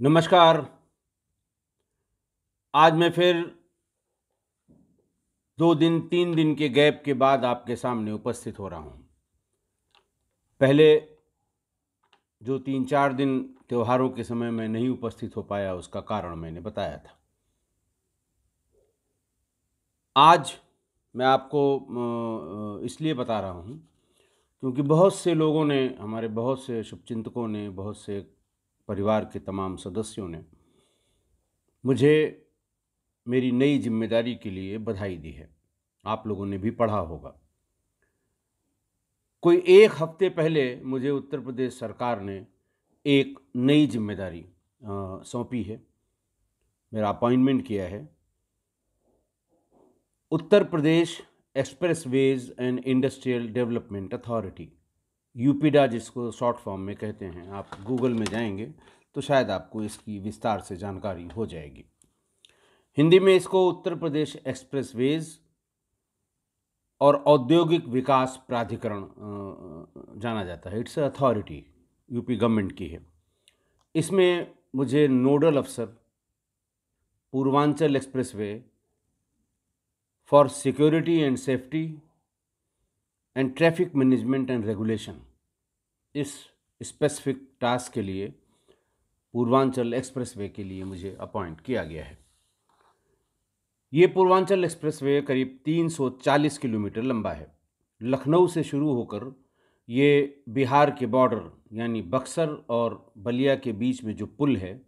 नमस्कार। आज मैं फिर दो दिन, तीन दिन के गैप के बाद आपके सामने उपस्थित हो रहा हूँ। पहले जो तीन, चार दिन त्योहारों के समय में नहीं उपस्थित हो पाया, उसका कारण मैंने बताया था। आज मैं आपको इसलिए बता रहा हूँ क्योंकि बहुत से लोगों ने, हमारे बहुत से शुभचिंतकों ने, बहुत से परिवार के तमाम सदस्यों ने मुझे मेरी नई ज़िम्मेदारी के लिए बधाई दी है। आप लोगों ने भी पढ़ा होगा। कोई एक हफ़्ते पहले मुझे उत्तर प्रदेश सरकार ने एक नई ज़िम्मेदारी सौंपी है। मेरा अपॉइंटमेंट किया है। Uttar Pradesh expressways and industrial development authority. UPEIDA जिसको शॉर्ट फॉर्म में कहते हैं, आप गूगल में जाएँगे तो शायद आपको इसकी विस्तार से जानकारी हो जाएगी। हिंदी में इसको उत्तर प्रदेश एक्सप्रेस वेज और औद्योगिक विकास प्राधिकरण जाना जाता है। इट्स अथॉरिटी, यूपी गवर्नमेंट की है। इसमें मुझे नोडल अफसर, Purvanchal expressway, for security and safety and traffic management and regulation इस स्पेसिफिक टास्क के लिए पूर्वांचल एक्सप्रेसवे के लिए मुझे अपॉइंट किया गया है। ये पूर्वांचल एक्सप्रेसवे करीब 340 किलोमीटर लंबा है। लखनऊ से शुरू होकर ये बिहार के बॉर्डर यानी बक्सर और बलिया के बीच में जो पुल है,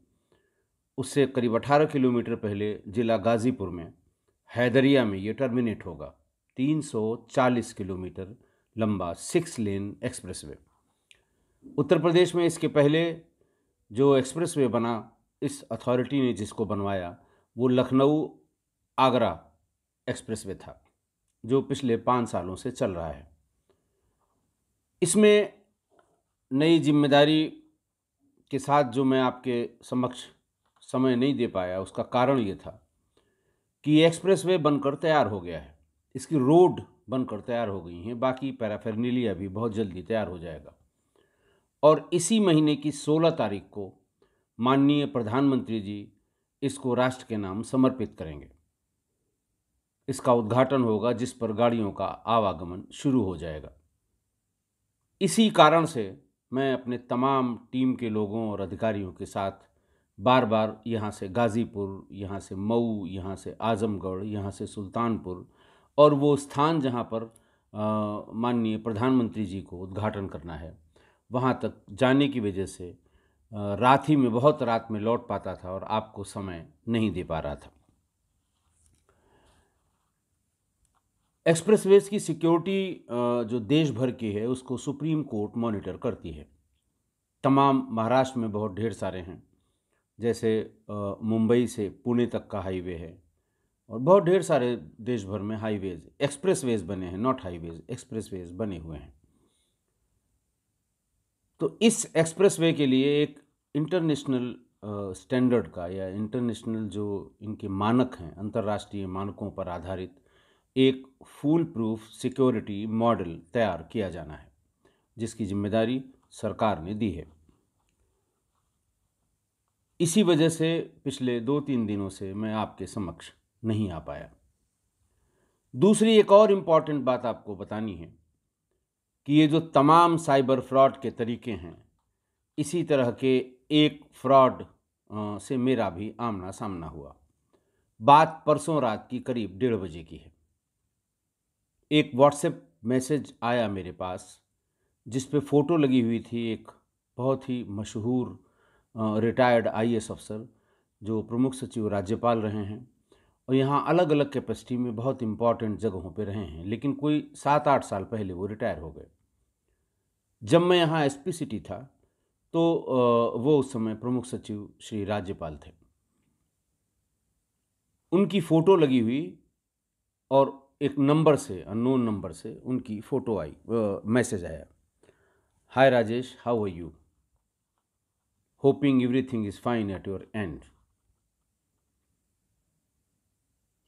उससे करीब 18 किलोमीटर पहले ज़िला गाज़ीपुर में, हैदरिया में ये टर्मिनेट होगा। 340 किलोमीटर लंबा six lane expressway Uttar Pradesh में इसके पहले जो एक्सप्रेसवे बना, इस अथॉरिटी ने जिसको बनवाया, वो लखनऊ आगरा एक्सप्रेसवे था, जो पिछले पाँच सालों से चल रहा है। इसमें नई ज़िम्मेदारी के साथ जो मैं आपके समक्ष समय नहीं दे पाया, उसका कारण ये था कि एक्सप्रेसवे बनकर तैयार हो गया है। इसकी रोड बनकर तैयार हो गई हैं, बाकी पैराफेरनीलिया भी बहुत जल्दी तैयार हो जाएगा। और इसी महीने की 16 तारीख को माननीय प्रधानमंत्री जी इसको राष्ट्र के नाम समर्पित करेंगे। इसका उद्घाटन होगा, जिस पर गाड़ियों का आवागमन शुरू हो जाएगा। इसी कारण से मैं अपने तमाम टीम के लोगों और अधिकारियों के साथ बार बार यहाँ से गाज़ीपुर, यहाँ से मऊ, यहाँ से आज़मगढ़, यहाँ से सुल्तानपुर और वो स्थान जहाँ पर माननीय प्रधानमंत्री जी को उद्घाटन करना है। वहाँ तक जाने की वजह से रात ही में, बहुत रात में लौट पाता था और आपको समय नहीं दे पा रहा था। एक्सप्रेसवेज की सिक्योरिटी जो देश भर की है, उसको सुप्रीम कोर्ट मॉनिटर करती है। तमाम महाराष्ट्र में बहुत ढेर सारे हैं। जैसे मुंबई से पुणे तक का हाईवे है और बहुत ढेर सारे देश भर में हाईवेज, एक्सप्रेसवेज बने हैं, नॉट हाईवेज, एक्सप्रेसवेज बने हुए हैं। तो इस एक्सप्रेसवे के लिए एक इंटरनेशनल स्टैंडर्ड का या इंटरनेशनल जो इनके मानक हैं, अंतर्राष्ट्रीय मानकों पर आधारित एक फूल प्रूफ सिक्योरिटी मॉडल तैयार किया जाना है, जिसकी ज़िम्मेदारी सरकार ने दी है। इसी वजह से पिछले दो तीन दिनों से मैं आपके समक्ष नहीं आ पाया। दूसरी एक और इंपॉर्टेंट बात आपको बतानी है कि ये जो तमाम साइबर फ्रॉड के तरीके हैं, इसी तरह के एक फ्रॉड से मेरा भी आमना सामना हुआ। बात परसों रात की करीब डेढ़ बजे की है। एक व्हाट्सएप मैसेज आया मेरे पास, जिस पे फ़ोटो लगी हुई थी एक बहुत ही मशहूर रिटायर्ड आईएएस अफसर जो प्रमुख सचिव राज्यपाल रहे हैं, और यहाँ अलग अलग कैपेसिटी में बहुत इंपॉर्टेंट जगहों पे रहे हैं, लेकिन कोई सात आठ साल पहले वो रिटायर हो गए। जब मैं यहाँ एस सिटी था तो वो उस समय प्रमुख सचिव श्री राज्यपाल थे। उनकी फ़ोटो लगी हुई और एक नंबर से, अननोन नंबर से उनकी फ़ोटो आई मैसेज आया। Hi Rajesh, how are you? Hoping everything is fine at your end.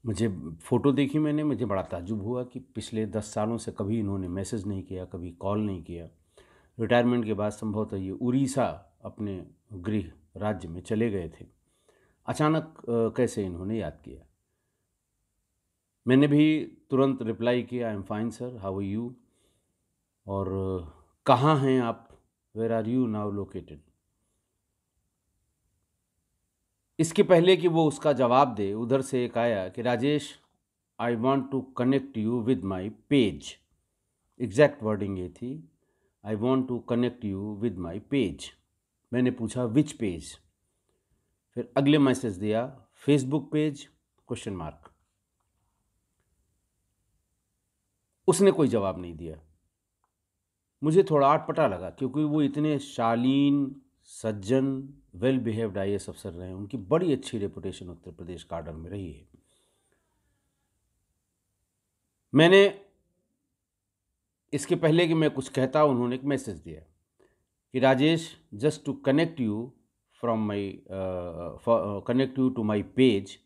मुझे फ़ोटो देखी मैंने, मुझे बड़ा ताजुब हुआ कि पिछले दस सालों से कभी इन्होंने मैसेज नहीं किया, कभी कॉल नहीं किया। रिटायरमेंट के बाद संभवतः ये उड़ीसा अपने गृह राज्य में चले गए थे। अचानक कैसे इन्होंने याद किया? मैंने भी तुरंत रिप्लाई किया I am fine sir how you और, कहाँ हैं आप? Where are you now located इसके पहले कि वो उसका जवाब दे, उधर से एक आया कि, Rajesh I want to connect you with my page exact wording ये थी। I want to connect you with my page मैंने पूछा विच पेज फिर अगले मैसेज दिया फेसबुक पेज क्वेश्चन मार्क उसने कोई जवाब नहीं दिया। मुझे थोड़ा आटपटा लगा क्योंकि वो इतने शालीन, सज्जन वेल बिहेव्ड आई अफसर रहे उनकी बड़ी अच्छी रेपुटेशन उत्तर प्रदेश कार्डर में रही है। मैंने इसके पहले कि मैं कुछ कहता उन्होंने एक मैसेज दिया कि, Rajesh just to connect you from my connect you to my page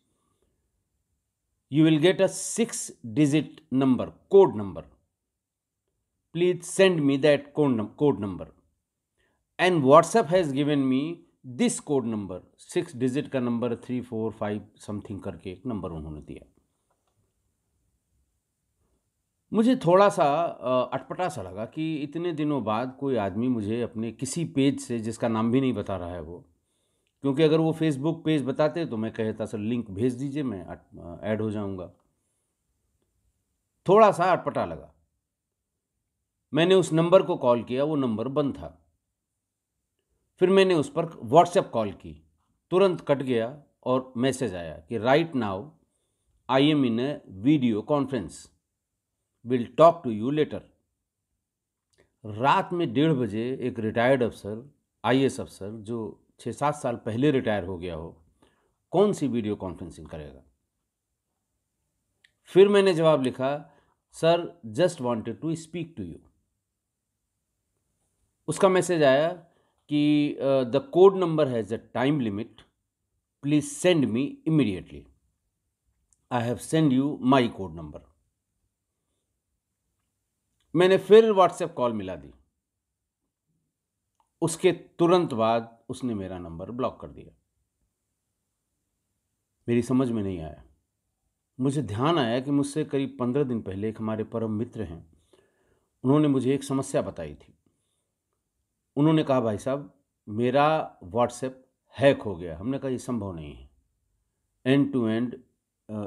you will get a six digit number code number please send me that code code number and WhatsApp has given me this code number six digit का number three four five something करके एक number उन्होंने दिया। मुझे थोड़ा सा अटपटा सा लगा कि इतने दिनों बाद कोई आदमी मुझे अपने किसी पेज से, जिसका नाम भी नहीं बता रहा है वो, क्योंकि अगर वो फेसबुक पेज बताते तो मैं कहता सर, लिंक भेज दीजिए, मैं ऐड हो जाऊँगा। थोड़ा सा अटपटा लगा। मैंने उस नंबर को कॉल किया, वो नंबर बंद था। फिर मैंने उस पर व्हाट्सएप कॉल की, तुरंत कट गया और मैसेज आया कि, right now, I am in a video conference. Will talk to you later. रात में डेढ़ बजे एक रिटायर्ड अफसर, आईएएस अफसर, जो छः सात साल पहले रिटायर हो गया हो, कौन सी वीडियो कॉन्फ्रेंसिंग करेगा? फिर मैंने जवाब लिखा, sir, just wanted to speak to you. उसका मैसेज आया कि the code number has a time limit, please send me immediately. I have send you my code number. मैंने फिर व्हाट्सएप कॉल मिला दी। उसके तुरंत बाद उसने मेरा नंबर ब्लॉक कर दिया। मेरी समझ में नहीं आया। मुझे ध्यान आया कि मुझसे करीब पंद्रह दिन पहले एक हमारे परम मित्र हैं। उन्होंने मुझे एक समस्या बताई थी। उन्होंने कहा, भाई साहब, मेरा व्हाट्सएप हैक हो गया। हमने कहा, ये संभव नहीं है। End to end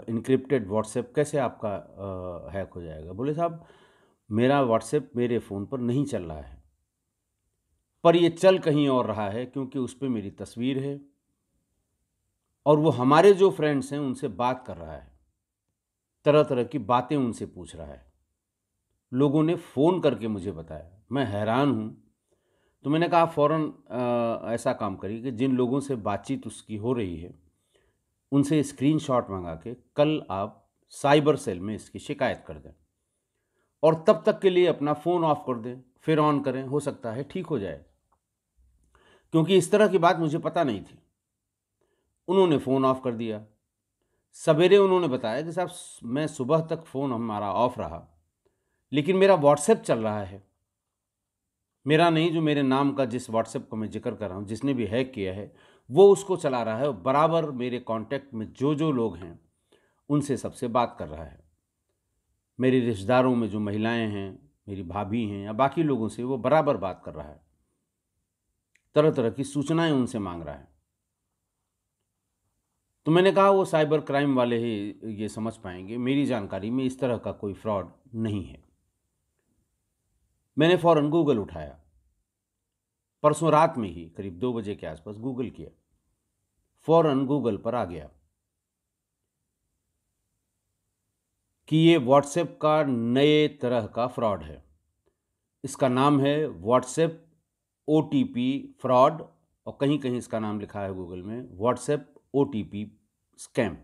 encrypted WhatsApp कैसे आपका हैक हो जाएगा? बोले, साहब मेरा व्हाट्सएप मेरे फ़ोन पर नहीं चल रहा है। पर ये चल कहीं और रहा है क्योंकि उस पर मेरी तस्वीर है। और वो हमारे जो फ्रेंड्स हैं, उनसे बात कर रहा है। तरह तरह की बातें उनसे पूछ रहा है। लोगों ने फ़ोन करके मुझे बताया। मैं हैरान हूँ। तो मैंने कहा फ़ौर ऐसा काम करिए कि जिन लोगों से बातचीत उसकी हो रही है, उनसे स्क्रीनशॉट मंगा के कल आप साइबर सेल में इसकी शिकायत कर दें। और तब तक के लिए अपना फ़ोन ऑफ़ कर दें, फिर ऑन करें, हो सकता है ठीक हो जाए। क्योंकि इस तरह की बात मुझे पता नहीं थी। उन्होंने फ़ोन ऑफ़ कर दिया। सवेरे उन्होंने बताया कि साहब, मैं सुबह तक फ़ोन हमारा ऑफ़ रहा, लेकिन मेरा व्हाट्सएप चल रहा है। मेरा नहीं, जो मेरे नाम का जिस व्हाट्सएप को मैं ज़िक्र कर रहा हूँ, जिसने भी हैक किया है, वो उसको चला रहा है और बराबर मेरे कांटेक्ट में जो जो लोग हैं, उनसे सबसे बात कर रहा है। मेरे रिश्तेदारों में जो महिलाएँ हैं, मेरी भाभी हैं या बाकी लोगों से वो बराबर बात कर रहा है। तरह तरह की सूचनाएँ उनसे मांग रहा है। तो मैंने कहा, वो साइबर क्राइम वाले ही ये समझ पाएँगे। मेरी जानकारी में इस तरह का कोई फ्रॉड नहीं है। मैंने फ़ौरन गूगल उठाया। परसों रात में ही, करीब दो बजे के आसपास गूगल किया। फ़ौरन गूगल पर आ गया। कि ये व्हाट्सएप का नए तरह का फ्रॉड है। इसका नाम है WhatsApp O T P fraud और कहीं कहीं इसका नाम लिखा है गूगल में WhatsApp O T P scam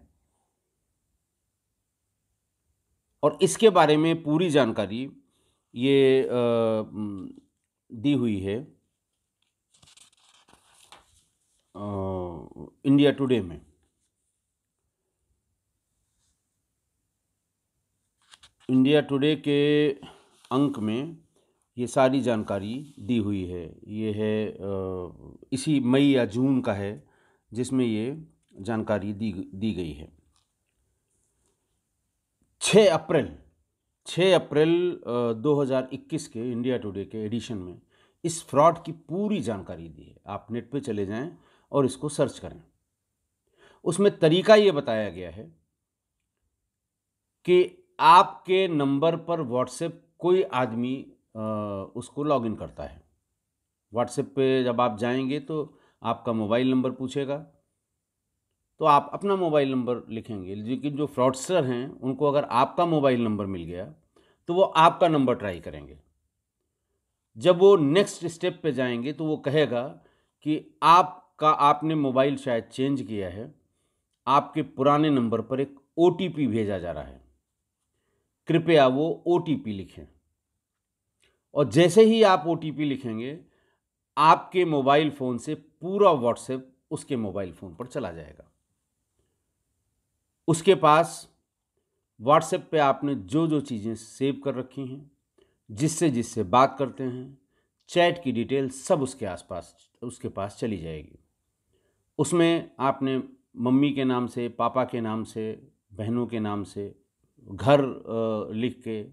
और इसके बारे में पूरी जानकारी ये आ, दी हुई है आ, इंडिया टुडे में। इंडिया टुडे के अंक में ये सारी जानकारी दी हुई है। ये है इसी मई या जून का है जिसमें ये जानकारी दी दी गई है। 6 अप्रैल 6 अप्रैल 2021 के इंडिया टुडे के एडिशन में इस फ्रॉड की पूरी जानकारी दी है। आप नेट पे चले जाएँ और इसको सर्च करें। उसमें तरीका ये बताया गया है कि आपके नंबर पर व्हाट्सएप कोई आदमी उसको लॉगिन करता है। व्हाट्सएप पे जब आप जाएँगे तो आपका मोबाइल नंबर पूछेगा। तो आप अपना मोबाइल नंबर लिखेंगे, लेकिन जो फ्रॉडस्टर हैं, उनको अगर आपका मोबाइल नंबर मिल गया तो वो आपका नंबर ट्राई करेंगे। जब वो नेक्स्ट स्टेप पे जाएँगे तो वो कहेगा कि आपका, आपने मोबाइल शायद चेंज किया है, आपके पुराने नंबर पर एक ओटीपी भेजा जा रहा है। कृपया वो ओटीपी लिखें। और जैसे ही आप ओटीपी लिखेंगे, आपके मोबाइल फ़ोन से पूरा व्हाट्सएप उसके मोबाइल फ़ोन पर चला जाएगा। उसके पास व्हाट्सएप पे आपने जो जो चीज़ें सेव कर रखी हैं जिससे जिससे बात करते हैं, चैट की डिटेल सब उसके आसपास, उसके पास चली जाएगी। उसमें आपने मम्मी के नाम से, पापा के नाम से, बहनों के नाम से घर लिख के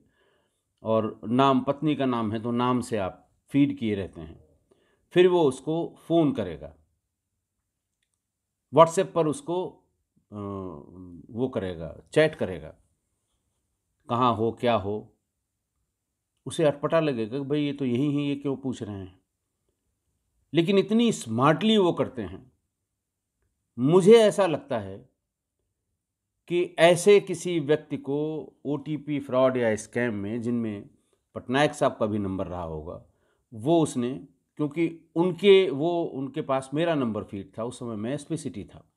और नाम, पत्नी का नाम है तो नाम से आप फ़ीड किए रहते हैं। फिर वो उसको फ़ोन करेगा। व्हाट्सएप पर उसको वो करेगा चैट करेगा। कहाँ हो, क्या हो? उसे अटपटा लगेगा कि भाई ये तो यही है, ये क्यों पूछ रहे हैं? लेकिन इतनी स्मार्टली वो करते हैं। मुझे ऐसा लगता है कि ऐसे किसी व्यक्ति को ओटीपी फ्रॉड या स्कैम में, जिनमें पटनायक साहब का भी नंबर रहा होगा, वो उसने, क्योंकि उनके, वो उनके पास मेरा नंबर फ़ीड था, उस समय मैं एस सिटी था।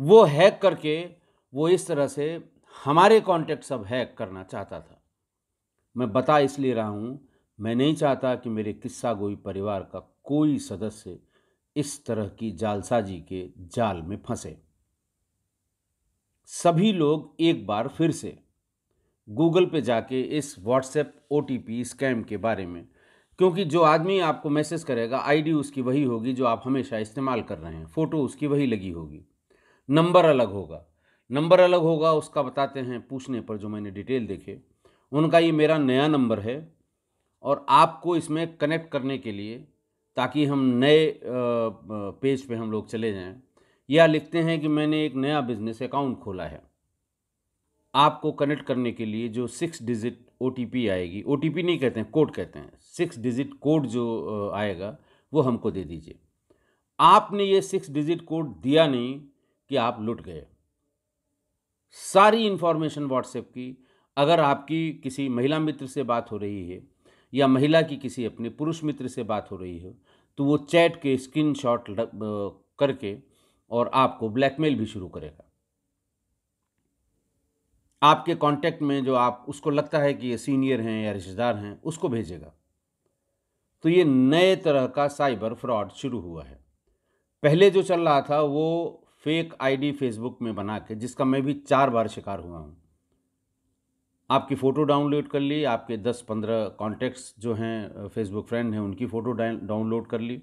वो हैक करके, वो इस तरह से हमारे कॉन्टेक्ट सब हैक करना चाहता था। मैं बता इसलिए रहा हूँ, मैं नहीं चाहता कि मेरे किस्सा गोई परिवार का कोई सदस्य इस तरह की जालसाजी के जाल में फंसे। सभी लोग एक बार फिर से गूगल पे जाके इस व्हाट्सएप ओटीपी स्कैम के बारे में, क्योंकि जो आदमी आपको मैसेज करेगा, आईडी उसकी वही होगी जो आप हमेशा इस्तेमाल कर रहे हैं, फ़ोटो उसकी वही लगी होगी। नंबर अलग होगा। नंबर अलग होगा, उसका बताते हैं पूछने पर जो मैंने डिटेल देखे। उनका ये मेरा नया नंबर है और आपको इसमें कनेक्ट करने के लिए ताकि हम नए पेज पे हम लोग चले जाएँ। या लिखते हैं कि मैंने एक नया बिज़नेस अकाउंट खोला है। आपको कनेक्ट करने के लिए जो सिक्स डिजिट ओटीपी आएगी, ओटीपी नहीं कहते हैं, कोड कहते हैं। सिक्स डिजिट कोड जो आएगा, वो हमको दे दीजिए। आपने ये सिक्स डिजिट कोड दिया नहीं कि आप लुट गए। सारी इन्फॉर्मेशन व्हाट्सएप की। अगर आपकी किसी महिला मित्र से बात हो रही है या महिला की किसी अपने पुरुष मित्र से बात हो रही हो तो वो चैट के स्क्रीन शॉट करके और आपको ब्लैकमेल भी शुरू करेगा। आपके कांटेक्ट में जो आप, उसको लगता है कि ये सीनियर हैं या रिश्तेदार हैं, उसको भेजेगा। तो ये नए तरह का साइबर फ्रॉड शुरू हुआ है। पहले जो चल रहा था वो फेक आईडी फेसबुक में बना के, जिसका मैं भी चार बार शिकार हुआ हूँ। आपकी फ़ोटो डाउनलोड कर ली, आपके दस पंद्रह कॉन्टेक्ट्स जो हैं फेसबुक फ्रेंड हैं, उनकी फ़ोटो डाउनलोड कर ली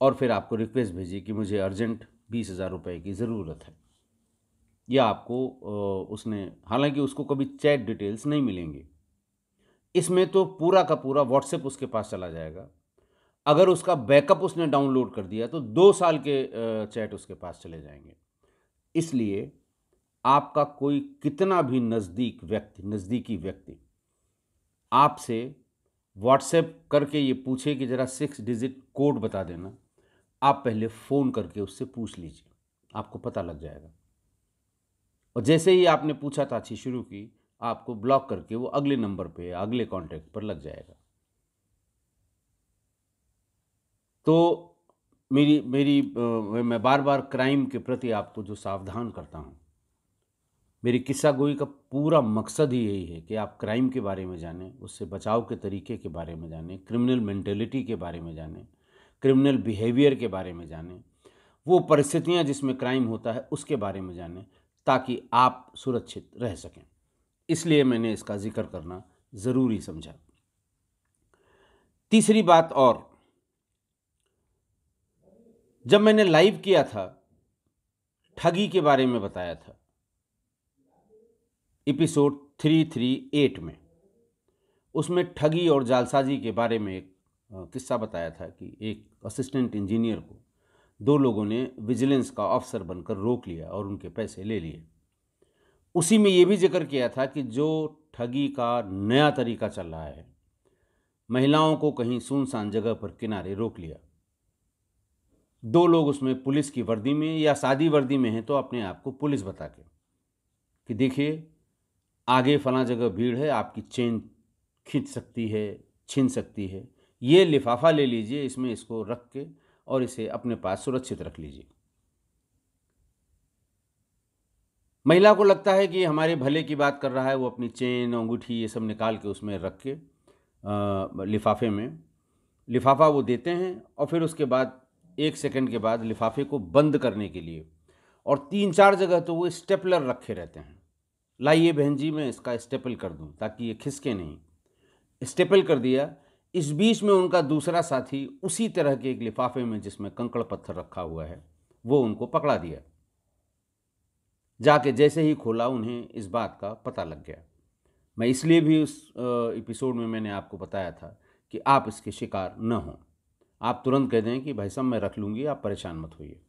और फिर आपको रिक्वेस्ट भेजी कि मुझे अर्जेंट बीस हज़ार रुपये की ज़रूरत है। या आपको उसने, हालाँकि उसको कभी चैट डिटेल्स नहीं मिलेंगे। इसमें तो पूरा का पूरा व्हाट्सएप उसके पास चला जाएगा। अगर उसका बैकअप उसने डाउनलोड कर दिया तो दो साल के चैट उसके पास चले जाएँगे। इसलिए आपका कोई कितना भी नज़दीक व्यक्ति, नज़दीकी व्यक्ति आपसे व्हाट्सएप करके ये पूछे कि ज़रा सिक्स डिजिट कोड बता देना। आप पहले फ़ोन करके उससे पूछ लीजिए। आपको पता लग जाएगा। और जैसे ही आपने पूछा ताछी शुरू की, आपको ब्लॉक करके वो अगले नंबर पे, अगले कांटेक्ट पर लग जाएगा। तो मेरी मेरी मैं बार बार क्राइम के प्रति आपको जो सावधान करता हूँ मेरी किस्सा गोई का पूरा मकसद ही यही है कि आप क्राइम के बारे में जानें, उससे बचाव के तरीके के बारे में जानें, क्रिमिनल मेंटेलिटी के बारे में जानें, क्रिमिनल बिहेवियर के बारे में जानें, वो परिस्थितियाँ जिसमें क्राइम होता है उसके बारे में जानें, ताकि आप सुरक्षित रह सकें। इसलिए मैंने इसका ज़िक्र करना ज़रूरी समझा। तीसरी बात और। जब मैंने लाइव किया था, ठगी के बारे में बताया था एपिसोड थ्री थ्री एट में। उसमें ठगी और जालसाजी के बारे में एक किस्सा बताया था कि एक असिस्टेंट इंजीनियर को दो लोगों ने विजिलेंस का ऑफिसर बनकर रोक लिया और उनके पैसे ले लिए। उसी में ये भी ज़िक्र किया था कि जो ठगी का नया तरीका चल रहा है, महिलाओं को कहीं सुनसान जगह पर किनारे रोक लिया। दो लोग उसमें पुलिस की वर्दी में या सादी वर्दी में हैं तो अपने आप को पुलिस बता के, कि देखिए आगे फला जगह भीड़ है, आपकी चेन खींच सकती है, छीन सकती है। ये लिफाफा ले लीजिए, इसमें इसको रख के और इसे अपने पास सुरक्षित रख लीजिए। महिला को लगता है कि हमारे भले की बात कर रहा है, वो अपनी चेन, अंगूठी, ये सब निकाल के उसमें रख के लिफाफे में। लिफाफा वो देते हैं और फिर उसके बाद, एक सेकंड के बाद लिफाफे को बंद करने के लिए। और तीन चार जगह तो वो स्टेपलर रखे रहते हैं। लाइए बहन जी, मैं इसका स्टेपल कर दूँ ताकि ये खिसके नहीं। स्टेपल कर दिया। इस बीच में उनका दूसरा साथी उसी तरह के एक लिफाफे में जिसमें कंकड़ पत्थर रखा हुआ है, वो उनको पकड़ा दिया। जाके जैसे ही खोला, उन्हें इस बात का पता लग गया। मैं इसलिए भी उस एपिसोड में मैंने आपको बताया था कि आप इसके शिकार न हों। आप तुरंत कह दें कि, भाई साहब, मैं रख लूँगी, आप परेशान मत होइए।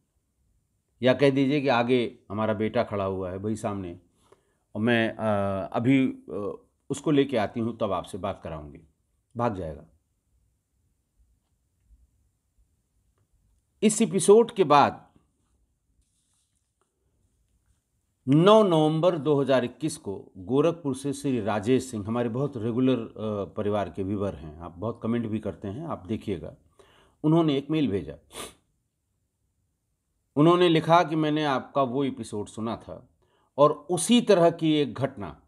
या कह दीजिए कि आगे हमारा बेटा खड़ा हुआ है, भाई सामने और मैं अभी उसको लेके आती हूँ, तब आपसे बात कराऊँगी। भाग जाएगा। इस एपिसोड के बाद 9 नवंबर 2021 को गोरखपुर से श्री राजेश सिंह, हमारे बहुत रेगुलर परिवार के व्यूवर हैं, आप बहुत कमेंट भी करते हैं, आप देखिएगा। उन्होंने एक मेल भेजा। उन्होंने लिखा कि मैंने आपका वो एपिसोड सुना था। और उसी तरह की एक घटना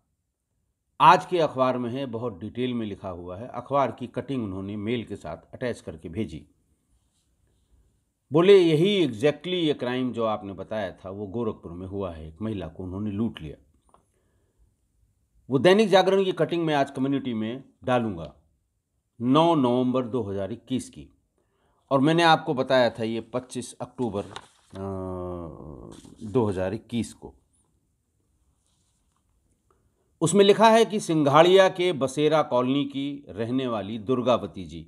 आज के अखबार में है, बहुत डिटेल में लिखा हुआ है। अखबार की कटिंग उन्होंने मेल के साथ अटैच करके भेजी। बोले, यही एग्जैक्टली ये क्राइम जो आपने बताया था, वो गोरखपुर में हुआ है। एक महिला को उन्होंने लूट लिया। वो दैनिक जागरण की कटिंग में आज कम्युनिटी में डालूँगा। 9 नवंबर 2021 की। और मैंने आपको बताया था ये 25 अक्टूबर दो हज़ार इक्कीस को। उसमें लिखा है कि सिंघाड़िया के बसेरा कॉलोनी की रहने वाली दुर्गावती जी,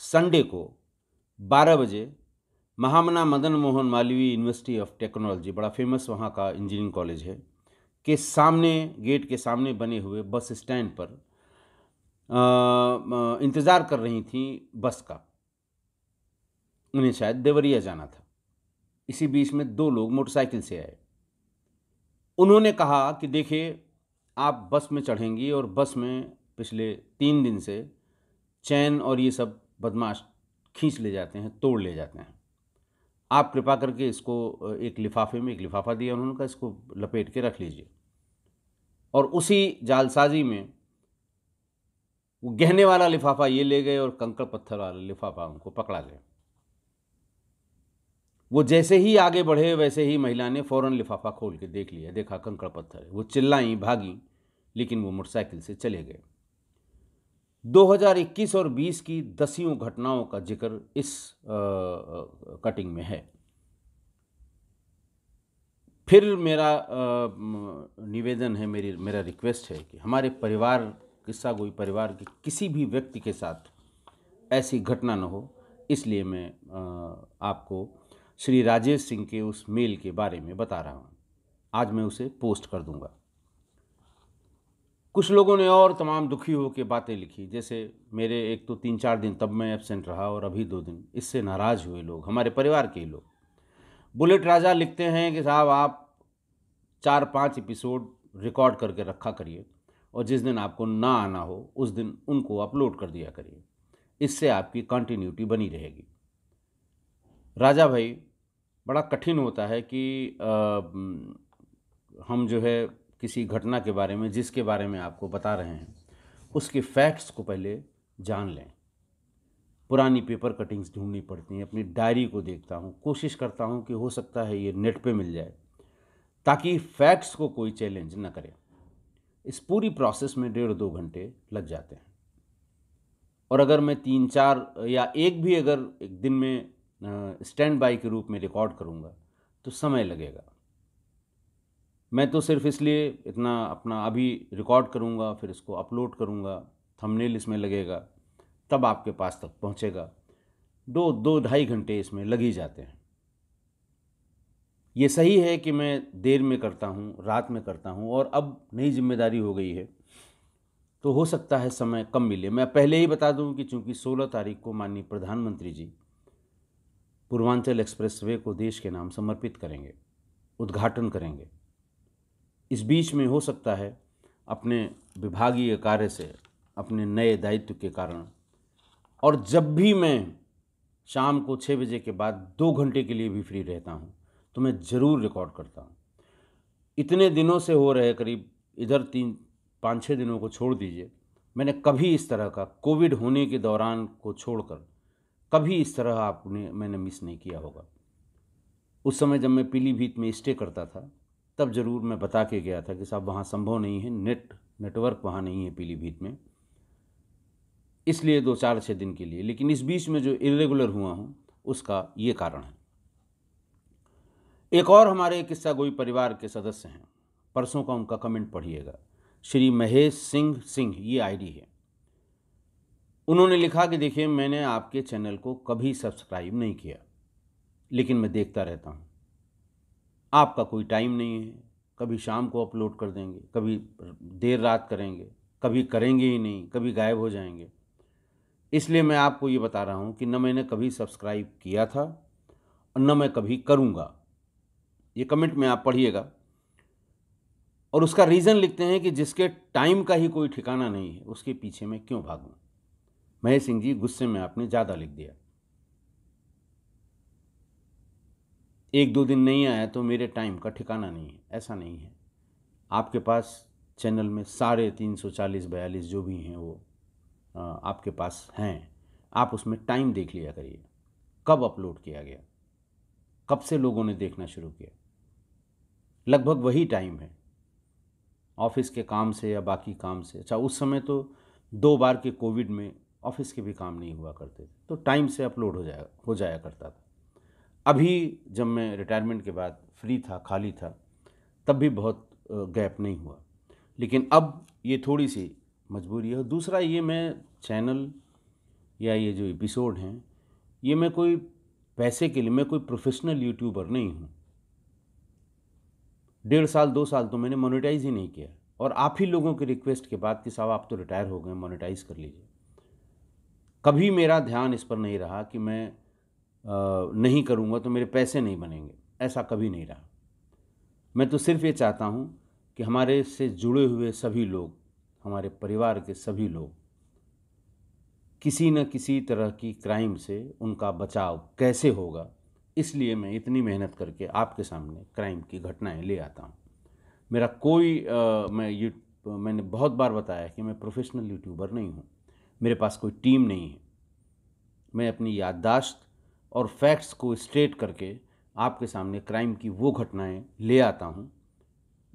संडे को 12 बजे Mahamana Madan Mohan Malaviya university of technology बड़ा फ़ेमस वहाँ का इंजीनियरिंग कॉलेज है, के सामने गेट के सामने बने हुए बस स्टैंड पर इंतज़ार कर रही थी बस का। उन्हें शायद देवरिया जाना था। इसी बीच में दो लोग मोटरसाइकिल से आए। उन्होंने कहा कि देखिए आप बस में चढ़ेंगी और बस में पिछले तीन दिन से चैन और ये सब बदमाश खींच ले जाते हैं, तोड़ ले जाते हैं। आप कृपा करके इसको एक लिफाफे में, एक लिफाफा दिया उन्होंने कहा इसको लपेट के रख लीजिए। और उसी जालसाजी में वो गहने वाला लिफाफा ये ले गए और कंकड़ पत्थर वाला लिफाफा उनको पकड़ा गया। वो जैसे ही आगे बढ़े वैसे ही महिला ने फ़ौरन लिफाफा खोल के देख लिया। देखा कंकड़ पत्थर वो चिल्लाई भागी लेकिन वो मोटरसाइकिल से चले गए। 2021 और 20 की दसियों घटनाओं का ज़िक्र इस आ, कटिंग में है। फिर मेरा आ, निवेदन है मेरी मेरा रिक्वेस्ट है कि हमारे परिवार किस्सा कोई परिवार के किसी भी व्यक्ति के साथ ऐसी घटना न हो। इसलिए मैं आ, आपको श्री राजेश सिंह के उस मेल के बारे में बता रहा हूँ। आज मैं उसे पोस्ट कर दूँगा। कुछ लोगों ने और तमाम दुखी हो के बातें लिखी, जैसे, मेरे एक तो तीन चार दिन तब मैं एबसेंट रहा और अभी दो दिन। इससे नाराज़ हुए लोग, हमारे परिवार के लोग। बुलेट राजा लिखते हैं कि साहब, आप चार पाँच एपिसोड रिकॉर्ड करके रखा करिए और जिस दिन आपको ना आना हो, उस दिन उनको अपलोड कर दिया करिए। इससे आपकी कंटिन्यूटी बनी रहेगी। राजा भाई बड़ा कठिन होता है कि आ, हम जो है किसी घटना के बारे में जिसके बारे में आपको बता रहे हैं उसके फैक्ट्स को पहले जान लें। पुरानी पेपर कटिंग्स ढूंढनी पड़ती हैं अपनी डायरी को देखता हूँ कोशिश करता हूँ कि हो सकता है ये नेट पे मिल जाए ताकि फैक्ट्स को कोई चैलेंज न करे। इस पूरी प्रोसेस में डेढ़ दो घंटे लग जाते हैं। और अगर मैं तीन चार या एक भी अगर एक दिन में स्टैंड बाई के रूप में रिकॉर्ड करूँगा तो समय लगेगा। मैं तो सिर्फ़ इसलिए इतना अपना अभी रिकॉर्ड करूँगा, फिर इसको अपलोड करूँगा थंबनेल इसमें लगेगा, तब आपके पास तक पहुँचेगा। दो दो, ढाई घंटे इसमें लग ही जाते हैं। ये सही है कि मैं देर में करता हूँ, रात में करता हूँ, और अब नई ज़िम्मेदारी हो गई है तो हो सकता है समय कम मिले। मैं पहले ही बता दूँ कि चूँकि 16 तारीख को माननीय प्रधानमंत्री जी पूर्वांचल एक्सप्रेसवे को देश के नाम समर्पित करेंगे, उद्घाटन करेंगे। इस बीच में हो सकता है अपने विभागीय कार्य से, अपने नए दायित्व के कारण। और जब भी मैं शाम को छः बजे के बाद दो घंटे के लिए भी फ्री रहता हूँ तो मैं ज़रूर रिकॉर्ड करता हूँ। इतने दिनों से हो रहे करीब इधर तीन, पाँच छः दिनों को छोड़ दीजिए। मैंने कभी इस तरह का कोविड होने के दौरान को छोड़कर कभी इस तरह आपने, मैंने मिस नहीं किया होगा। उस समय जब मैं पीलीभीत में स्टे करता था, तब ज़रूर मैं बता के गया था कि साहब वहाँ संभव नहीं है नेट नेटवर्क वहाँ नहीं है पीलीभीत में। इसलिए दो चार छः दिन के लिए, लेकिन इस बीच में जो इरेगुलर हुआ हूँ, उसका ये कारण है। एक और हमारे किस्सा गोई परिवार के सदस्य हैं। परसों का उनका कमेंट पढ़िएगा। श्री महेश सिंह सिंह, ये आईडी है। उन्होंने लिखा कि देखिए, मैंने आपके चैनल को कभी सब्सक्राइब नहीं किया, लेकिन मैं देखता रहता हूँ। आपका कोई टाइम नहीं है, कभी शाम को अपलोड कर देंगे, कभी देर रात करेंगे, कभी करेंगे ही नहीं, कभी गायब हो जाएँगे। इसलिए मैं आपको ये बता रहा हूँ कि न मैंने कभी सब्सक्राइब किया था और न मैं कभी करूँगा। ये कमेंट में आप पढ़िएगा। और उसका रीज़न लिखते हैं कि जिसके टाइम का ही कोई ठिकाना नहीं है, उसके पीछे मैं क्यों भागूं? महेश सिंह जी, गुस्से में आपने ज़्यादा लिख दिया। एक दो दिन नहीं आया तो मेरे टाइम का ठिकाना नहीं है, ऐसा नहीं है। आपके पास चैनल में साढ़े तीन सौ चालीस बयालीस जो भी हैं वो आपके पास हैं। आप उसमें टाइम देख लिया करिए। कब अपलोड किया गया? कब से लोगों ने देखना शुरू किया? लगभग वही टाइम है। ऑफ़िस के काम से या बाकी काम से। अच्छा उस समय तो दो बार के कोविड में ऑफ़िस के भी काम नहीं हुआ करते थे तो टाइम से अपलोड हो जाया हो जाया करता था। अभी जब मैं रिटायरमेंट के बाद फ्री था, खाली था, तब भी बहुत गैप नहीं हुआ। लेकिन अब ये थोड़ी सी मजबूरी है। दूसरा ये मैं चैनल या ये जो एपिसोड हैं, ये मैं कोई पैसे के लिए, मैं कोई प्रोफेशनल यूट्यूबर नहीं हूँ। डेढ़ साल, दो साल तो मैंने मोनेटाइज ही नहीं किया। और आप ही लोगों के रिक्वेस्ट के बाद कि साहब आप तो रिटायर हो गए, मोनेटाइज कर लीजिए। कभी मेरा ध्यान इस पर नहीं रहा कि मैं नहीं करूँगा तो मेरे पैसे नहीं बनेंगे। ऐसा कभी नहीं रहा। मैं तो सिर्फ़ ये चाहता हूँ कि हमारे से जुड़े हुए सभी लोग हमारे परिवार के सभी लोग किसी न किसी तरह की क्राइम से उनका बचाव कैसे होगा इसलिए मैं इतनी मेहनत करके आपके सामने क्राइम की घटनाएँ ले आता हूँ। मेरा कोई आ, मैं यू मैंने बहुत बार बताया कि मैं प्रोफेशनल यूट्यूबर नहीं हूँ। मेरे पास कोई टीम नहीं है। मैं अपनी याददाश्त और फैक्ट्स को स्ट्रेट करके आपके सामने क्राइम की वो घटनाएँ ले आता हूँ,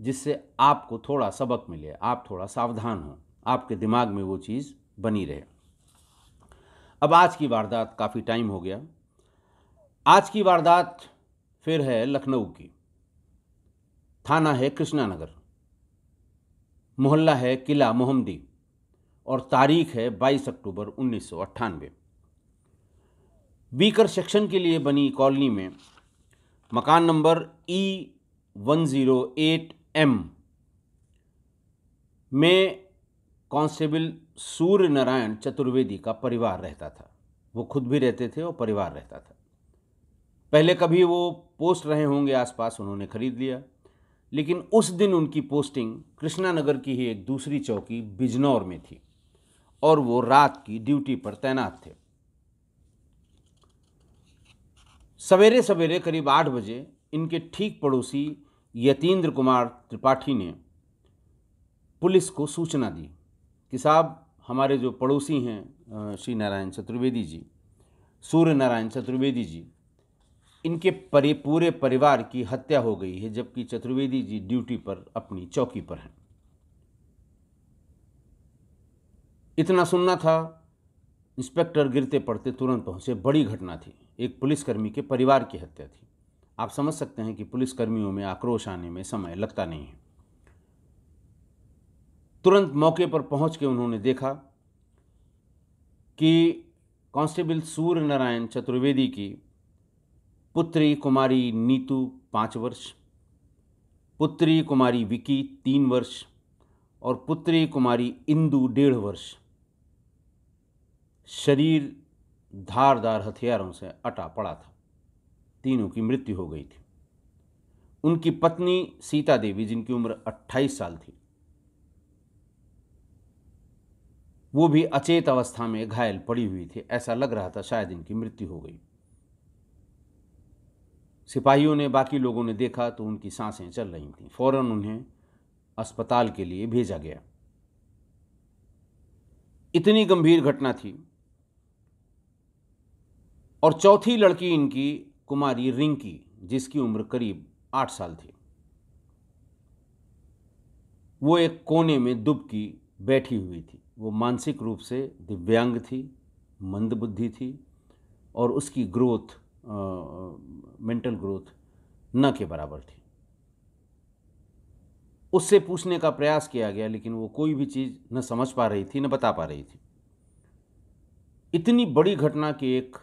जिससे आपको थोड़ा सबक मिले, आप थोड़ा सावधान हो, आपके दिमाग में वो चीज़ बनी रहे। अब आज की वारदात काफ़ी टाइम हो गया। आज की वारदात फिर है लखनऊ की। थाना है कृष्णानगर। मोहल्ला है किला मोहम्मदी। और तारीख है 22 अक्टूबर उन्नीस सौ अट्ठानवे। बीकर सेक्शन के लिए बनी कॉलोनी में मकान number E one zero eight M में कांस्टेबल सूर्य नारायण चतुर्वेदी का परिवार रहता था। वो खुद भी रहते थे और परिवार रहता था। पहले कभी वो पोस्ट रहे होंगे आसपास, उन्होंने खरीद लिया। लेकिन उस दिन उनकी पोस्टिंग कृष्णानगर की ही एक दूसरी चौकी बिजनौर में थी। और वो रात की ड्यूटी पर तैनात थे। सवेरे सवेरे करीब आठ बजे इनके ठीक पड़ोसी यतीन्द्र कुमार त्रिपाठी ने पुलिस को सूचना दी कि साहब, हमारे जो पड़ोसी हैं श्री नारायण चतुर्वेदी जी, सूर्य नारायण चतुर्वेदी जी, इनके परि, पूरे परिवार की हत्या हो गई है, जबकि चतुर्वेदी जी ड्यूटी पर अपनी चौकी पर हैं। इतना सुनना था, इंस्पेक्टर गिरते पड़ते तुरंत पहुँचे। बड़ी घटना थी। एक पुलिसकर्मी के परिवार की हत्या थी। आप समझ सकते हैं कि पुलिसकर्मियों में आक्रोश आने में समय लगता नहीं है। तुरंत मौके पर पहुँच के उन्होंने देखा कि कांस्टेबल सूर्य नारायण चतुर्वेदी की पुत्री कुमारी नीतू पाँच वर्ष, पुत्री कुमारी विकी तीन वर्ष, और पुत्री कुमारी इंदु डेढ़ वर्ष। शरीर धारदार हथियारों से अटा पड़ा था। तीनों की मृत्यु हो गई थी। उनकी पत्नी सीता देवी, जिनकी उम्र 28 साल थी, वो भी अचेत अवस्था में घायल पड़ी हुई थी। ऐसा लग रहा था शायद इनकी मृत्यु हो गई। सिपाहियों ने, बाकी लोगों ने देखा तो उनकी साँसें चल रही थीं। फ़ौरन उन्हें अस्पताल के लिए भेजा गया। इतनी गंभीर घटना थी और चौथी लड़की इनकी, कुमारी रिंकी, जिसकी उम्र करीब आठ साल थी। वो एक कोने में दुबकी बैठी हुई थी। वो मानसिक रूप से दिव्यांग थी मंदबुद्धि थी और उसकी ग्रोथ मेंटल ग्रोथ न के बराबर थी। उससे पूछने का प्रयास किया गया, लेकिन वो कोई भी चीज़ न समझ पा रही थी, न बता पा रही थी। इतनी बड़ी घटना की एक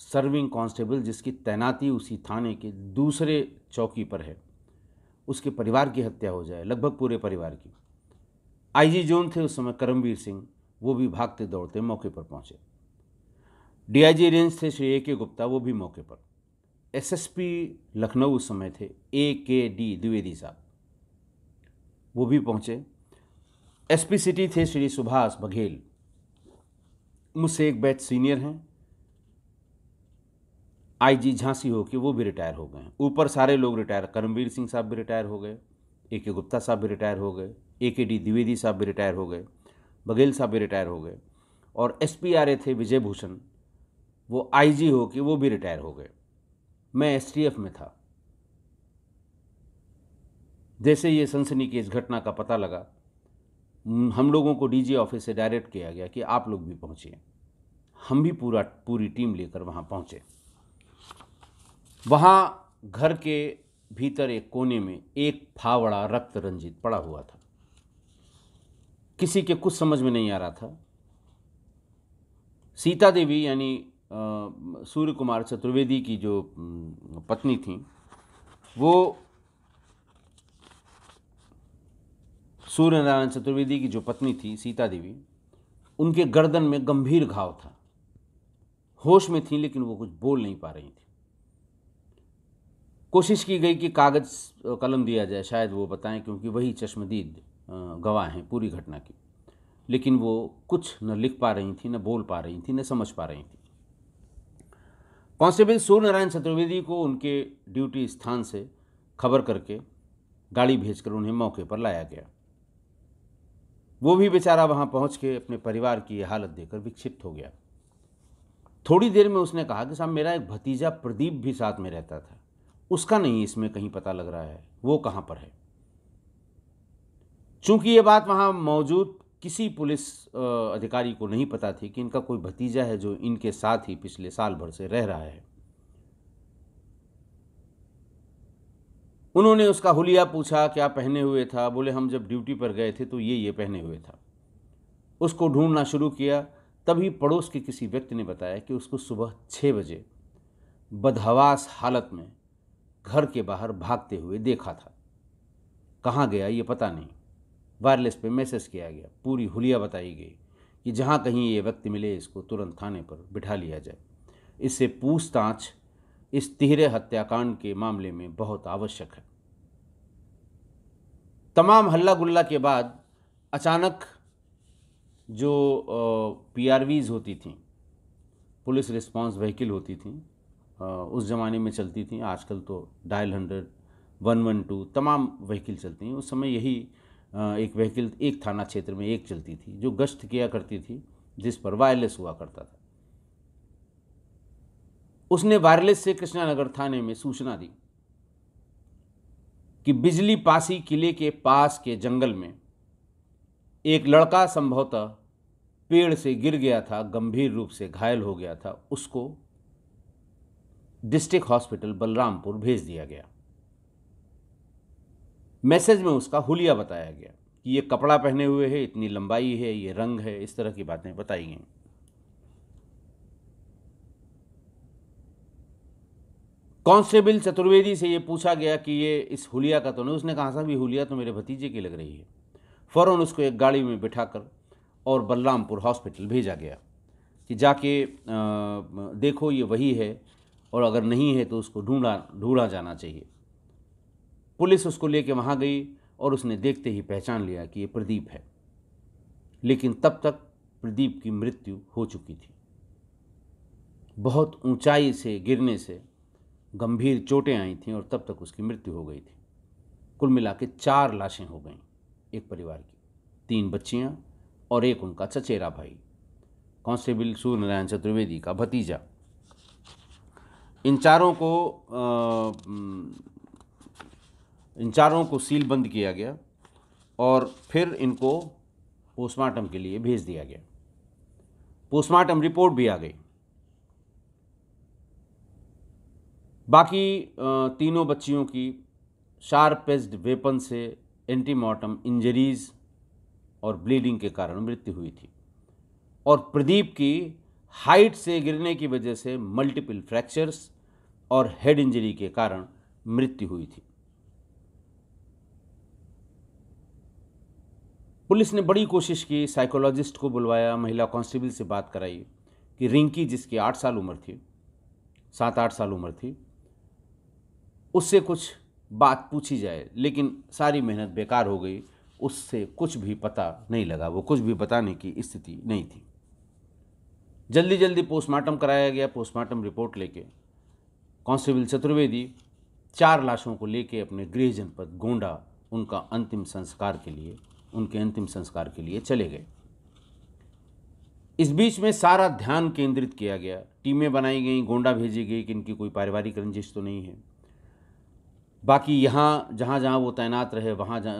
सर्विंग कांस्टेबल जिसकी तैनाती उसी थाने के दूसरे चौकी पर है, उसके परिवार की हत्या हो जाए, लगभग पूरे परिवार की। आईजी जोन थे उस समय करमवीर सिंह, वो भी भागते दौड़ते मौके पर पहुँचे। डीआईजी रेंज थे श्री ए के गुप्ता, वो भी मौके पर। एसएसपी लखनऊ उस समय थे, ए के डी द्विवेदी साहब, वो भी पहुँचे। एसपी सिटी थे श्री सुभाष बघेल, मुझसे एक बैच सीनियर हैं। आईजी झांसी हो के वो भी रिटायर हो गए। ऊपर सारे लोग रिटायर, करमवीर सिंह साहब भी रिटायर हो गए ए के गुप्ता साहब भी रिटायर हो गए ए के डी द्विवेदी साहब भी रिटायर हो गए, बघेल साहब भी रिटायर हो गए और एस पी आर ए थे विजय भूषण। वो आईजी हो के वो भी रिटायर हो गए। मैं एस टी एफ़ में था। जैसे ये सनसनी की इस घटना का पता लगा, हम लोगों को डीजी ऑफ़िस से डायरेक्ट किया गया कि आप लोग भी पहुँचिए। हम भी पूरा, पूरी टीम लेकर वहाँ पहुँचे। वहाँ घर के भीतर एक कोने में एक फावड़ा रक्त रंजित पड़ा हुआ था। किसी के कुछ समझ में नहीं आ रहा था। सीता देवी यानी सूर्य कुमार चतुर्वेदी की जो पत्नी थी, वो सूर्य नारायण चतुर्वेदी की जो पत्नी थी, सीता देवी, उनके गर्दन में गंभीर घाव था। होश में थी, लेकिन वो कुछ बोल नहीं पा रही थी। कोशिश की गई कि कागज़ कलम दिया जाए, शायद वो बताएँ, क्योंकि वही चश्मदीद गवाह हैं पूरी घटना की। लेकिन वो कुछ न लिख पा रही थी, न बोल पा रही थी, न समझ पा रही थी। कांस्टेबल सूर्य नारायण चतुर्वेदी को उनके ड्यूटी स्थान से खबर करके गाड़ी भेजकर उन्हें मौके पर लाया गया। वो भी बेचारा वहाँ पहुँच के अपने परिवार की हालत देखकर विक्षिप्त हो गया। थोड़ी देर में उसने कहा कि साहब, मेरा एक भतीजा प्रदीप भी साथ में रहता था। उसका नहीं इसमें कहीं पता लग रहा है, वो कहाँ पर है? चूँकि ये बात वहाँ मौजूद किसी पुलिस अधिकारी को नहीं पता थी कि इनका कोई भतीजा है जो इनके साथ ही पिछले साल भर से रह रहा है। उन्होंने उसका हुलिया पूछा, क्या पहने हुए था? बोले, हम जब ड्यूटी पर गए थे तो ये ये पहने हुए था। उसको ढूंढना शुरू किया। तभी पड़ोस के किसी व्यक्ति ने बताया कि उसको सुबह छः बजे बदहवास हालत में घर के बाहर भागते हुए देखा था। कहाँ गया ये पता नहीं। वायरलेस पे मैसेज किया गया। पूरी हुलिया बताई गई कि जहाँ कहीं ये व्यक्ति मिले, इसको तुरंत थाने पर बिठा लिया जाए। इससे पूछताछ इस तिहरे हत्याकांड के मामले में बहुत आवश्यक है। तमाम हल्ला गुल्ला के बाद अचानक जो पीआरवीज होती थी, पुलिस रिस्पांस व्हीकल होती थी उस ज़माने में चलती थी। आजकल तो dial hundred, one one two, तमाम वहीकिल चलती हैं। उस समय यही एक व्हीकल एक थाना क्षेत्र में एक चलती थी, जो गश्त किया करती थी, जिस पर वायरलेस हुआ करता था। उसने वायरलेस से कृष्णानगर थाने में सूचना दी कि बिजली पासी किले के पास के जंगल में एक लड़का संभवतः पेड़ से गिर गया था, गंभीर रूप से घायल हो गया था। उसको डिस्ट्रिक्ट हॉस्पिटल बलरामपुर भेज दिया गया। मैसेज में उसका हुलिया बताया गया कि ये कपड़ा पहने हुए है, इतनी लंबाई है, ये रंग है, इस तरह की बातें बताई गई। कांस्टेबल चतुर्वेदी से ये पूछा गया कि ये इस हुलिया का तो नहीं, उसने कहा था भी हुलिया तो मेरे भतीजे की लग रही है। फ़ौरन उसको एक गाड़ी में बिठाकर और बलरामपुर हॉस्पिटल भेजा गया कि जाके देखो, ये वही है और अगर नहीं है तो उसको ढूंढा ढूंढा जाना चाहिए। पुलिस उसको लेके वहाँ गई और उसने देखते ही पहचान लिया कि ये प्रदीप है। लेकिन तब तक प्रदीप की मृत्यु हो चुकी थी। बहुत ऊंचाई से गिरने से गंभीर चोटें आई थीं और तब तक उसकी मृत्यु हो गई थी। कुल मिला के चार लाशें हो गईं, एक परिवार की। तीन बच्चियाँ और एक उनका चचेरा भाई, कांस्टेबल सूर्यनारायण चतुर्वेदी का भतीजा। इन चारों को इन चारों को सील बंद किया गया और फिर इनको पोस्टमार्टम के लिए भेज दिया गया। पोस्टमार्टम रिपोर्ट भी आ गई। बाकी तीनों बच्चियों की शार्पेस्ड वेपन से एंटीमार्टम इंजरीज और ब्लीडिंग के कारण मृत्यु हुई थी और प्रदीप की हाइट से गिरने की वजह से मल्टीपल फ्रैक्चर्स और हेड इंजरी के कारण मृत्यु हुई थी। पुलिस ने बड़ी कोशिश की साइकोलॉजिस्ट को बुलवाया, महिला कांस्टेबल से बात कराई कि रिंकी, जिसकी आठ साल उम्र थी, सात आठ साल उम्र थी, उससे कुछ बात पूछी जाए, लेकिन सारी मेहनत बेकार हो गई। उससे कुछ भी पता नहीं लगा, वो कुछ भी बताने की स्थिति नहीं थी। जल्दी जल्दी पोस्टमार्टम कराया गया, पोस्टमार्टम रिपोर्ट लेके कांस्टेबल चतुर्वेदी चार लाशों को लेके अपने गृह जनपद गोंडा उनका अंतिम संस्कार के लिए उनके अंतिम संस्कार के लिए चले गए। इस बीच में सारा ध्यान केंद्रित किया गया। टीमें बनाई गई गोंडा भेजी गई कि इनकी कोई पारिवारिक रंजिश तो नहीं है। बाकी यहाँ जहाँ जहाँ वो तैनात रहे वहाँ जा,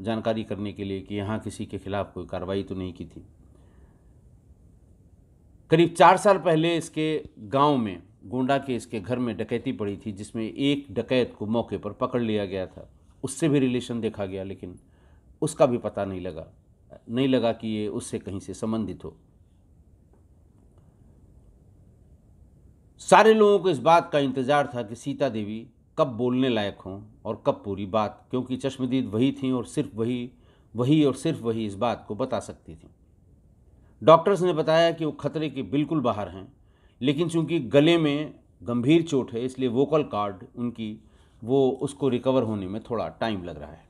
जानकारी करने के लिए कि यहाँ किसी के खिलाफ कोई कार्रवाई तो नहीं की थी। करीब चार साल पहले इसके गाँव में गोंडा के इसके घर में डकैती पड़ी थी, जिसमें एक डकैत को मौके पर पकड़ लिया गया था। उससे भी रिलेशन देखा गया, लेकिन उसका भी पता नहीं लगा। नहीं लगा कि ये उससे कहीं से संबंधित हो। सारे लोगों को इस बात का इंतज़ार था कि सीता देवी कब बोलने लायक हों और कब पूरी बात, क्योंकि चश्मदीद वही थी और सिर्फ़ वही वही और सिर्फ़ वही इस बात को बता सकती थी। डॉक्टर्स ने बताया कि वो खतरे के बिल्कुल बाहर हैं। लेकिन चूँकि गले में गंभीर चोट है, इसलिए वोकल कार्ड उनकी, वो उसको रिकवर होने में थोड़ा टाइम लग रहा है।